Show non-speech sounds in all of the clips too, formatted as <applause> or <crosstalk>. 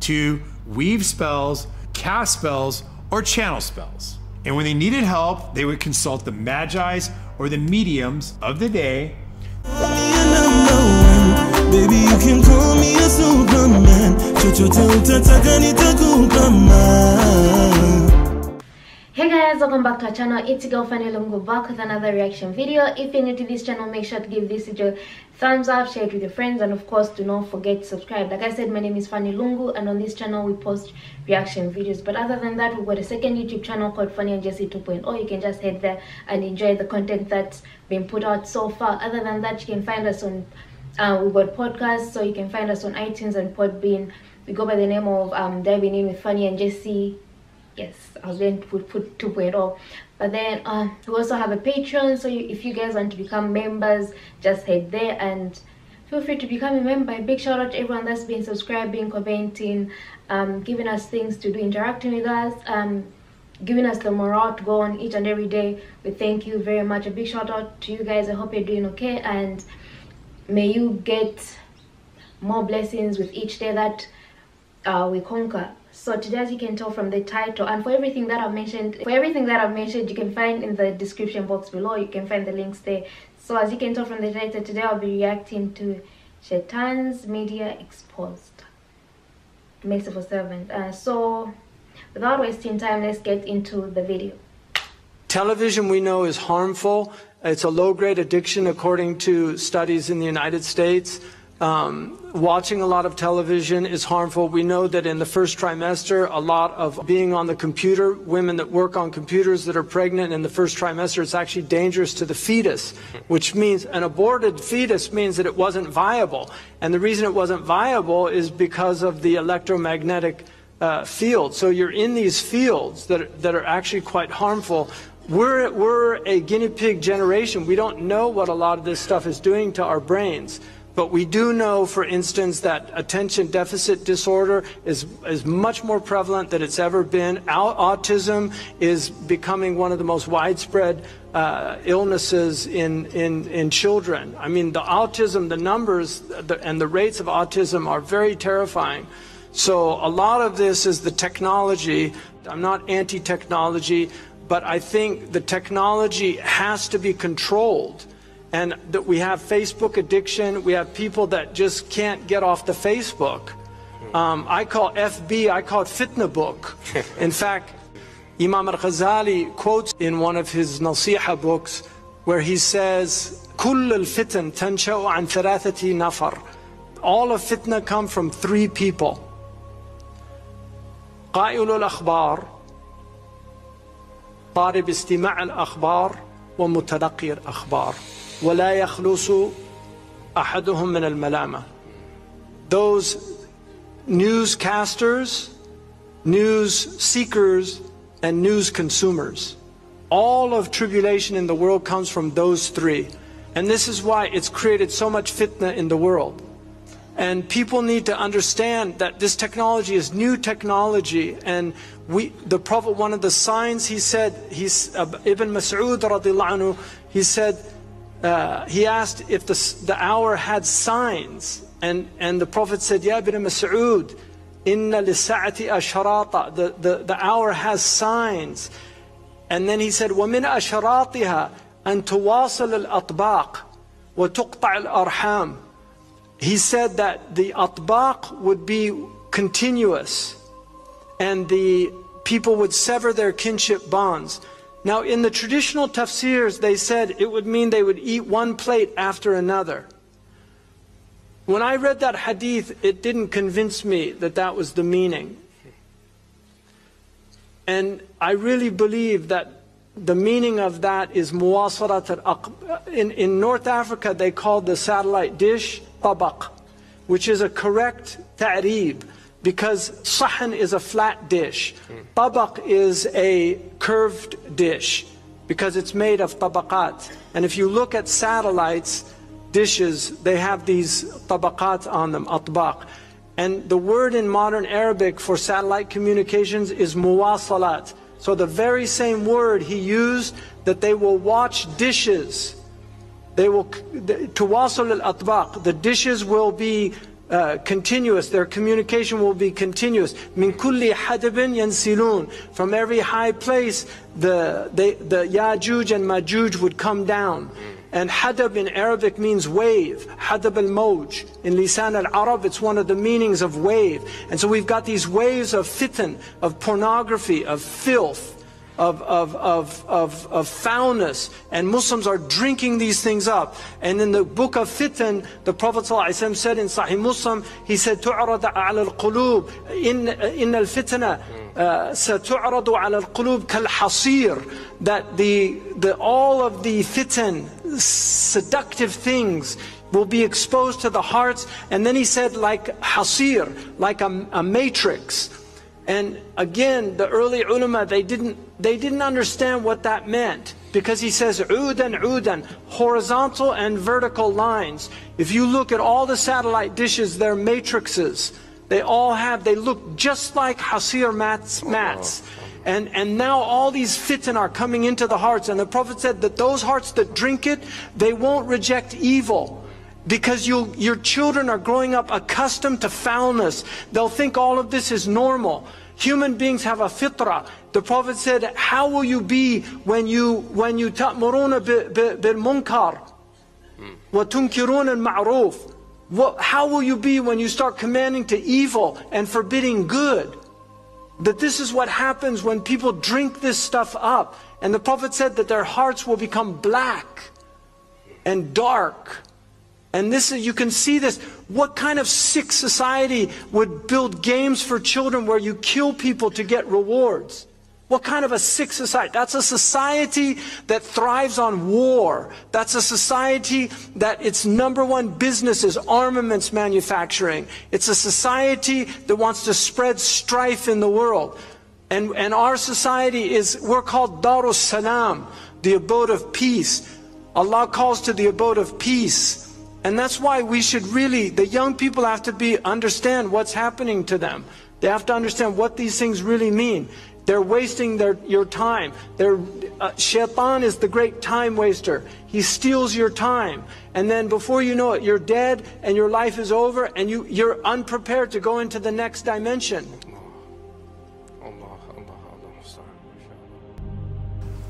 to weave spells, cast spells, or channel spells. And when they needed help, they would consult the magi's or the mediums of the day. Baby, you can call me a superman. Hey guys, welcome back to our channel. It's your girl Fanny Lungu back with another reaction video. If you're new to this channel, make sure to give this video a thumbs up, share it with your friends, and of course, do not forget to subscribe. Like I said, my name is Fanny Lungu, and on this channel, we post reaction videos. But other than that, we've got a second YouTube channel called Fanny and Jessy 2.0. You can just head there and enjoy the content that's been put out so far. Other than that, you can find us on uh, we've got podcasts, so you can find us on iTunes and Podbean. We go by the name of um, Diving In with Fanny and Jessy yes i was going to put, put 2.0 but then uh, we also have a patreon so you, if you guys want to become members just head there and feel free to become a member. A big shout out to everyone that's been subscribing commenting um, giving us things to do interacting with us um, giving us the morale to go on each and every day. We thank you very much. A big shout out to you guys. I hope you're doing okay and may you get more blessings with each day that uh, we conquer so today as you can tell from the title and for everything that i've mentioned for everything that i've mentioned you can find in the description box below. You can find the links there. So as you can tell from the title today i'll be reacting to shaytan's media exposed. Merciful servant. Uh, so without wasting time let's get into the video. Television, we know, is harmful. It's a low grade addiction, according to studies in the United States. Um, watching a lot of television is harmful. We know that in the first trimester, a lot of being on the computer, women that work on computers that are pregnant in the first trimester, it's actually dangerous to the fetus, which means an aborted fetus means that it wasn't viable. And the reason it wasn't viable is because of the electromagnetic uh, field. So you're in these fields that are, that are actually quite harmful. We're, we're a guinea pig generation. We don't know what a lot of this stuff is doing to our brains. But we do know, for instance, that attention deficit disorder is, is much more prevalent than it's ever been. Autism is becoming one of the most widespread uh, illnesses in, in, in children. I mean, the autism, the numbers the, and the rates of autism are very terrifying. So a lot of this is the technology. I'm not anti-technology but I think the technology has to be controlled And that we have Facebook addiction, we have people that just can't get off the Facebook. Um, I call FB, I call it fitna book. <laughs> In fact, Imam al-Ghazali quotes in one of his nasiha books where he says, كل الفتن تنشأ عن ثلاثة نفر. All of fitna come from three people. قائل الأخبار طالب استماع الأخبار ومتلقي الأخبار ولا يخلص أحدهم من الملامة Those newscasters, news seekers, and news consumers. All of tribulation in the world comes from those three. And this is why it's created so much fitna in the world. And people need to understand that this technology is new technology. And we, the Prophet, one of the signs he said, he's, uh, Ibn Mas'ud anhu, he said, uh, he asked if the, the hour had signs. And, and the Prophet said, Ya Ibn Mas'ud, inna lisa'ati asharata. The, the, the hour has signs. And then he said, وَمِنْ أَشَرَاطِهَا أَن تُوَاصِلَ الْأَطْبَاقِ وَتُقْطَعِ الْأَرْحَامِ he said that the atbaq would be continuous and the people would sever their kinship bonds. Now, in the traditional tafsirs, they said it would mean they would eat one plate after another. When I read that hadith, it didn't convince me that that was the meaning. And I really believe that the meaning of that is muwasarat al in, in North Africa, they called the satellite dish tabaq, which is a correct ta'rib because sahn is a flat dish. Tabaq is a curved dish because it's made of tabaqat. And if you look at satellites, dishes, they have these tabaqat on them, atbaq. And the word in modern Arabic for satellite communications is muwasalat. So the very same word he used that they will watch dishes they will, to al-atbaq, the dishes will be uh, continuous. Their communication will be continuous. Min kulli hadabin yansilun. From every high place, the, the, the Yajuj and Majuj would come down. And hadab in Arabic means wave. Hadab al moj. In Lisan al-Arab, it's one of the meanings of wave. And so we've got these waves of fitan, of pornography, of filth, of, of, of, of, of foulness, and Muslims are drinking these things up. And in the book of Fitan, the Prophet ﷺ said in Sahih Muslim, he said, تُعْرَضَ عَلَى الْقُلُوبِ إِنَّ, إن الْفِتْنَةِ ستعرض على القلوب كالحصير that the, the all of the fitan seductive things will be exposed to the hearts and then he said like hasir like a, a matrix and again, the early ulama, they didn't, they didn't understand what that meant. Because he says, udan, udan, horizontal and vertical lines. If you look at all the satellite dishes, they're matrices. They all have, they look just like hasir mats. Oh, mats. And, and now all these fitan are coming into the hearts. And the Prophet said that those hearts that drink it, they won't reject evil. Because you, your children are growing up accustomed to foulness. They'll think all of this is normal. Human beings have a fitrah. The Prophet said, how will you be when you, when you ta'muruna bil munkar? Hmm. Wa tunkirun al ma'ruf? How will you be when you start commanding to evil and forbidding good? That this is what happens when people drink this stuff up. And the Prophet said that their hearts will become black and dark and this is, you can see this. What kind of sick society would build games for children where you kill people to get rewards? What kind of a sick society? That's a society that thrives on war. That's a society that its number one business is armaments manufacturing. It's a society that wants to spread strife in the world. And, and our society is, we're called Darus Salam, the abode of peace. Allah calls to the abode of peace. And that's why we should really, the young people have to be, understand what's happening to them. They have to understand what these things really mean. They're wasting their, your time. Uh, shaitan is the great time waster. He steals your time. And then before you know it, you're dead and your life is over and you, you're unprepared to go into the next dimension.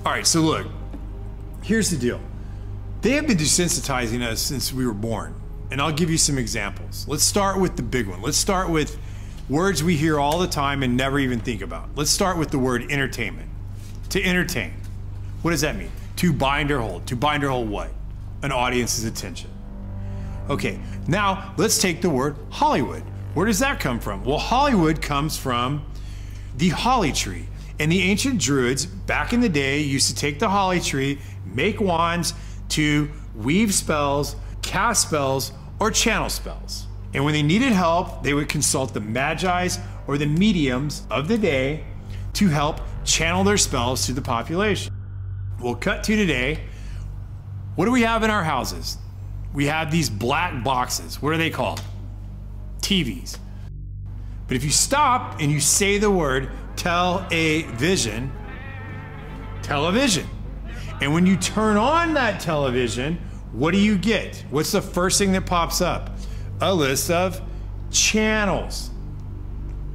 All right, so look, here's the deal. They have been desensitizing us since we were born. And I'll give you some examples. Let's start with the big one. Let's start with words we hear all the time and never even think about. Let's start with the word entertainment. To entertain. What does that mean? To bind or hold. To bind or hold what? An audience's attention. Okay, now let's take the word Hollywood. Where does that come from? Well, Hollywood comes from the holly tree. And the ancient Druids, back in the day, used to take the holly tree, make wands, to weave spells, cast spells, or channel spells. And when they needed help, they would consult the magi's or the mediums of the day to help channel their spells to the population. We'll cut to today. What do we have in our houses? We have these black boxes. What are they called? TVs. But if you stop and you say the word tell a vision, television. And when you turn on that television, what do you get? What's the first thing that pops up? A list of channels.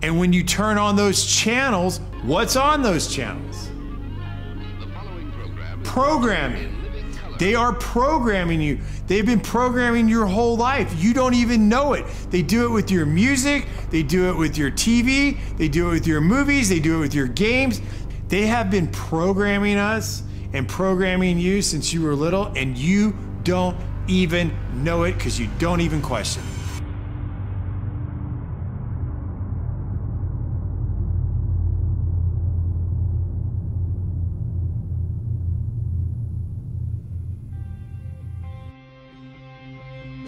And when you turn on those channels, what's on those channels? Programming. They are programming you. They've been programming your whole life. You don't even know it. They do it with your music, they do it with your TV, they do it with your movies, they do it with your games. They have been programming us and programming you since you were little and you don't even know it because you don't even question it.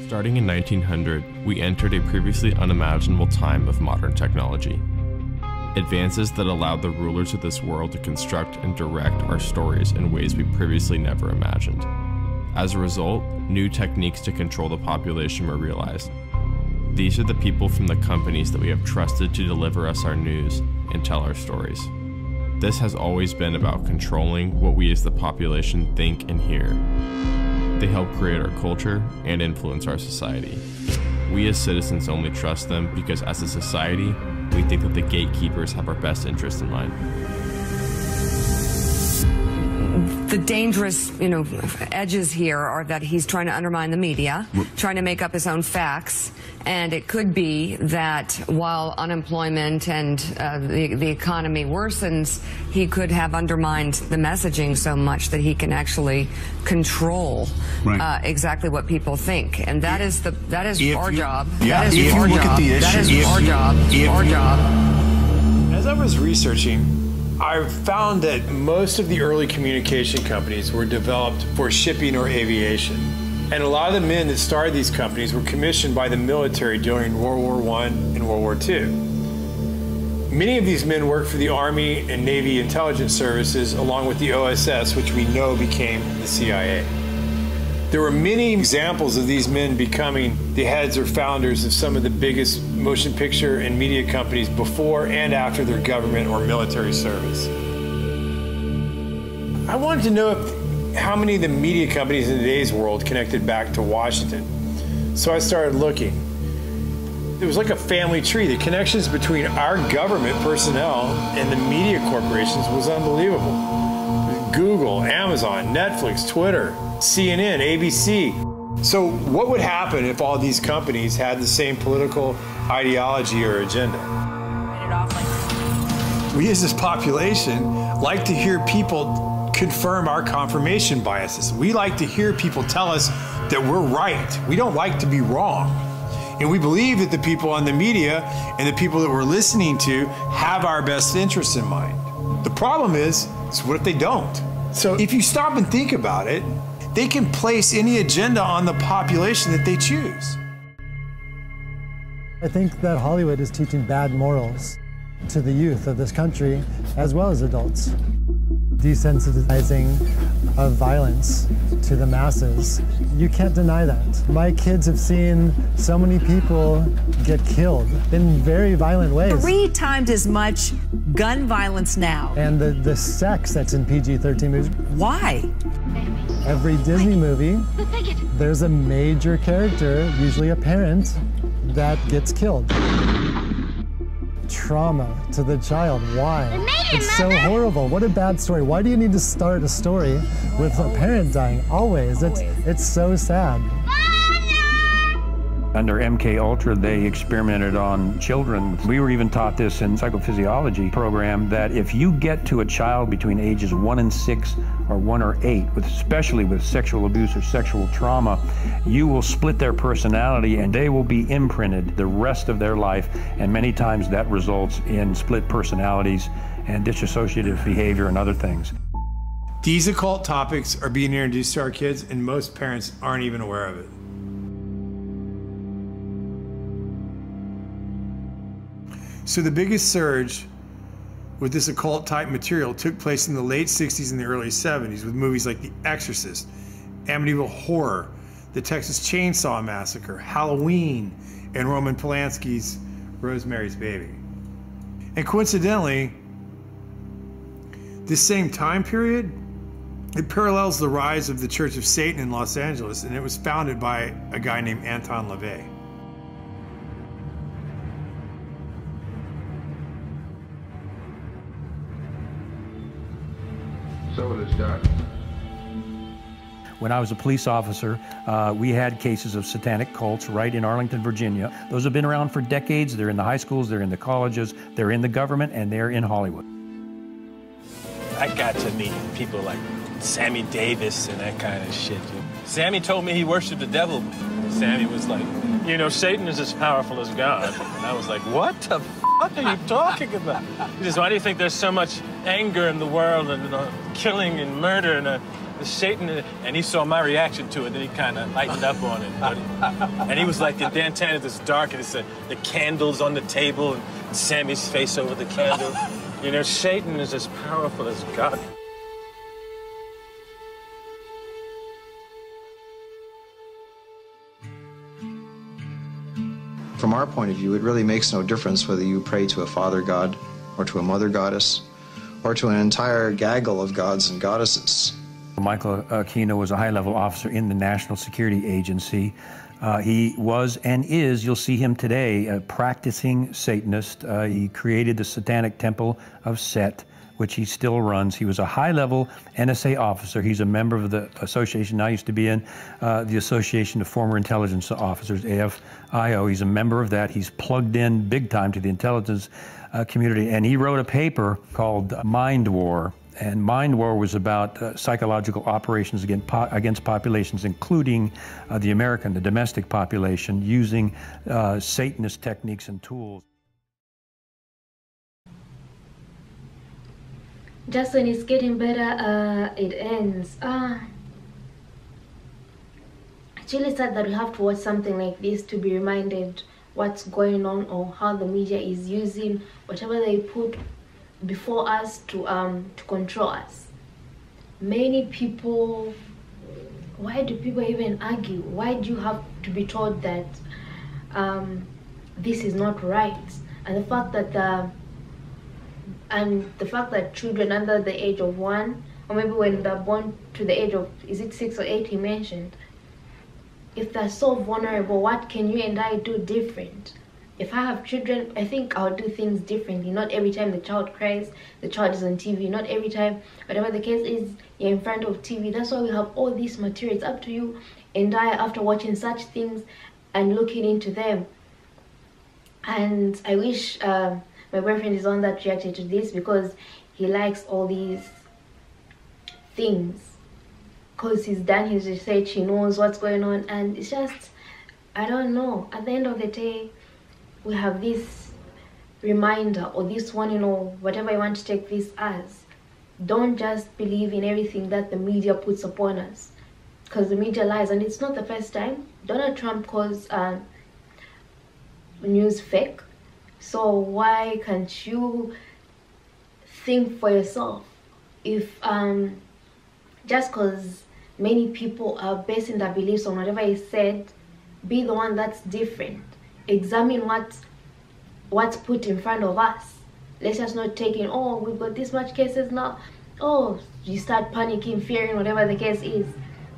Starting in 1900, we entered a previously unimaginable time of modern technology advances that allowed the rulers of this world to construct and direct our stories in ways we previously never imagined. As a result, new techniques to control the population were realized. These are the people from the companies that we have trusted to deliver us our news and tell our stories. This has always been about controlling what we as the population think and hear. They help create our culture and influence our society. we as citizens only trust them because as a society, we think that the gatekeepers have our best interest in mind the dangerous, you know, edges here are that he's trying to undermine the media, trying to make up his own facts, and it could be that while unemployment and uh, the, the economy worsens, he could have undermined the messaging so much that he can actually control right. uh, exactly what people think, and that is the that is if our you, job. Yeah, that is our job. That is our job. Our job. As I was researching I found that most of the early communication companies were developed for shipping or aviation. And a lot of the men that started these companies were commissioned by the military during World War I and World War II. Many of these men worked for the Army and Navy intelligence services along with the OSS, which we know became the CIA. There were many examples of these men becoming the heads or founders of some of the biggest motion picture and media companies before and after their government or military service. I wanted to know if, how many of the media companies in today's world connected back to Washington. So I started looking. It was like a family tree. The connections between our government personnel and the media corporations was unbelievable. Google, Amazon, Netflix, Twitter, CNN, ABC. So, what would happen if all these companies had the same political ideology or agenda? We as this population like to hear people confirm our confirmation biases. We like to hear people tell us that we're right. We don't like to be wrong. And we believe that the people on the media and the people that we're listening to have our best interests in mind. The problem is, is what if they don't? So if you stop and think about it, they can place any agenda on the population that they choose. I think that Hollywood is teaching bad morals to the youth of this country as well as adults desensitizing of violence to the masses. You can't deny that. My kids have seen so many people get killed in very violent ways. Three times as much gun violence now. And the, the sex that's in PG-13 movies. Why? Every Disney movie, there's a major character, usually a parent, that gets killed trauma to the child. Why? It, it's so horrible. What a bad story. Why do you need to start a story with a parent dying? Always. It's it's so sad. Under MK Ultra, they experimented on children. We were even taught this in psychophysiology program that if you get to a child between ages one and six or one or eight, with, especially with sexual abuse or sexual trauma, you will split their personality and they will be imprinted the rest of their life. And many times that results in split personalities and dissociative behavior and other things. These occult topics are being introduced to our kids, and most parents aren't even aware of it. So the biggest surge with this occult type material took place in the late 60s and the early 70s with movies like The Exorcist, Amityville Horror, The Texas Chainsaw Massacre, Halloween, and Roman Polanski's Rosemary's Baby. And coincidentally, this same time period, it parallels the rise of the Church of Satan in Los Angeles, and it was founded by a guy named Anton LaVey. So it is done. When I was a police officer, uh, we had cases of satanic cults right in Arlington, Virginia. Those have been around for decades. They're in the high schools, they're in the colleges, they're in the government, and they're in Hollywood. I got to meet people like Sammy Davis and that kind of shit. Sammy told me he worshiped the devil. Sammy was like, you know, Satan is as powerful as God. And I was like, what the fuck are you talking about? He says, why do you think there's so much anger in the world and know, killing and murder and uh, Satan? And he saw my reaction to it, and he kind of lightened up on it. and he was like, the Dan Tana is dark, and he said, the candles on the table, and Sammy's face over the candle. You know, Satan is as powerful as God. From our point of view, it really makes no difference whether you pray to a father god or to a mother goddess or to an entire gaggle of gods and goddesses. Michael Aquino was a high level officer in the National Security Agency. Uh, he was and is, you'll see him today, a practicing Satanist. Uh, he created the Satanic Temple of Set, which he still runs. He was a high level NSA officer. He's a member of the association I used to be in, uh, the Association of Former Intelligence Officers, AFIO. He's a member of that. He's plugged in big time to the intelligence uh, community. And he wrote a paper called Mind War and Mind War was about uh, psychological operations against, po against populations, including uh, the American, the domestic population, using uh, Satanist techniques and tools. Just when it's getting better, uh, it ends. Ah. It's really sad that we have to watch something like this to be reminded what's going on or how the media is using whatever they put before us to um to control us. Many people why do people even argue? Why do you have to be told that um this is not right? And the fact that the and the fact that children under the age of one or maybe when they're born to the age of is it six or eight he mentioned if they're so vulnerable what can you and i do different if I have children, I think I'll do things differently. Not every time the child cries, the child is on TV. Not every time, whatever the case is, you're in front of TV. That's why we have all these materials. Up to you and I after watching such things and looking into them. And I wish uh, my boyfriend is on that reacted to this because he likes all these things. Because he's done his research, he knows what's going on, and it's just, I don't know. At the end of the day, we have this reminder or this one, you know, whatever you want to take this as. Don't just believe in everything that the media puts upon us because the media lies and it's not the first time. Donald Trump calls uh, news fake. So why can't you think for yourself if um, just because many people are basing their beliefs on whatever is said, be the one that's different examine what what's put in front of us. Let's just not take in oh we've got this much cases now. Oh you start panicking fearing whatever the case is.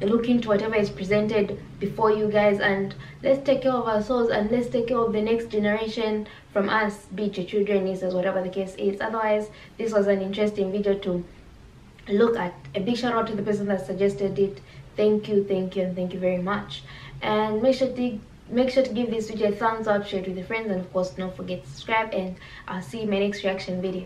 Look into whatever is presented before you guys and let's take care of ourselves and let's take care of the next generation from us be it your children nieces whatever the case is. Otherwise this was an interesting video to look at. A big shout out to the person that suggested it. Thank you thank you and thank you very much. And make sure to make sure to give this video a thumbs up share it with your friends and of course don't forget to subscribe and i'll see you in my next reaction video